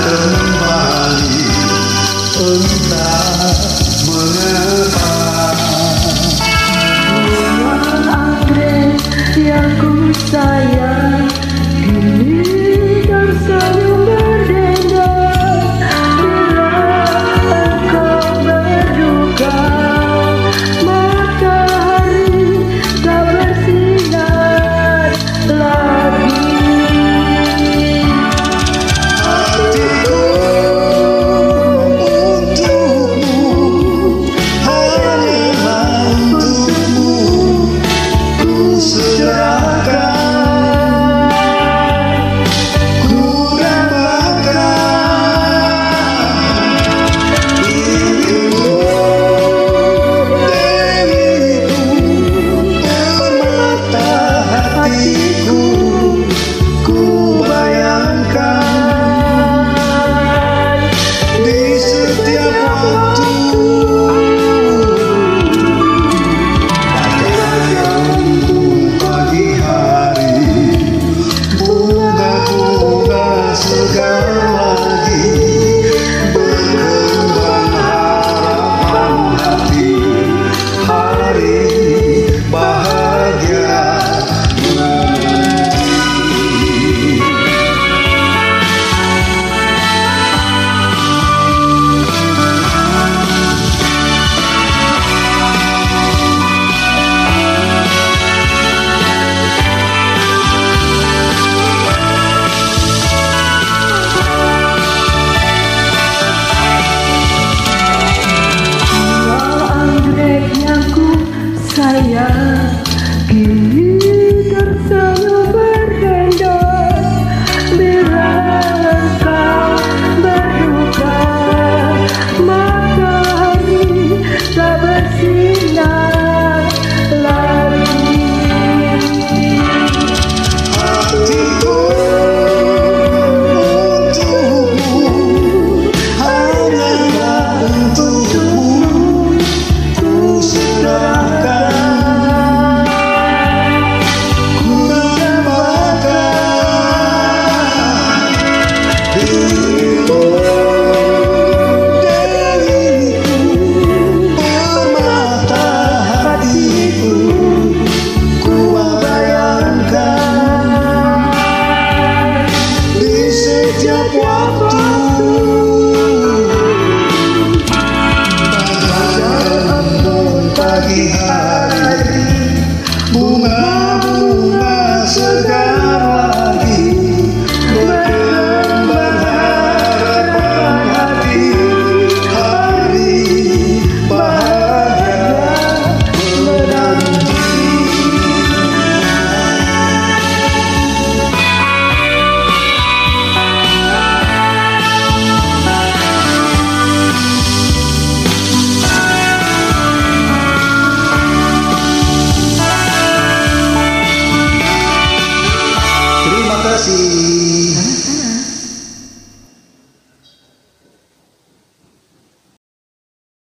kembali entah mengapa Bunga anggrek yang ku sayang lugar. see.